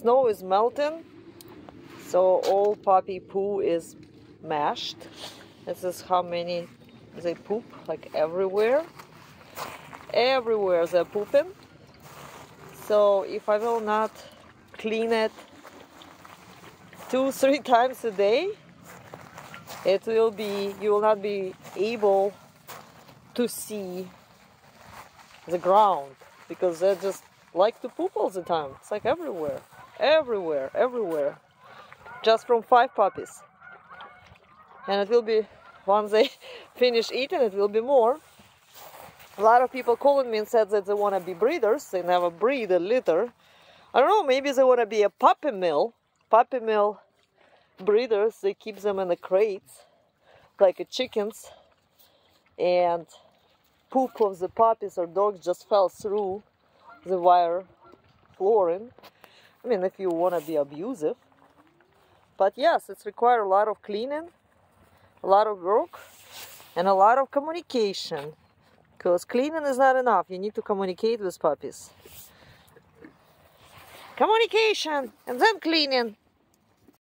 snow is melting so all puppy poo is mashed. This is how many they poop like everywhere. Everywhere they're pooping. So if I will not clean it two three times a day it will be you will not be able to see the ground because they just like to poop all the time. It's like everywhere everywhere everywhere. Just from five puppies. And it will be once they finish eating it will be more. A lot of people calling me and said that they want to be breeders. They never breed a litter. I don't know maybe they want to be a puppy mill. Puppy mill breeders they keep them in the crates like a chickens. And poop of the puppies or dogs just fell through the wire flooring i mean if you want to be abusive. But yes it's required a lot of cleaning a lot of work and a lot of communication. Because cleaning is not enough. You need to communicate with puppies. Communication and then cleaning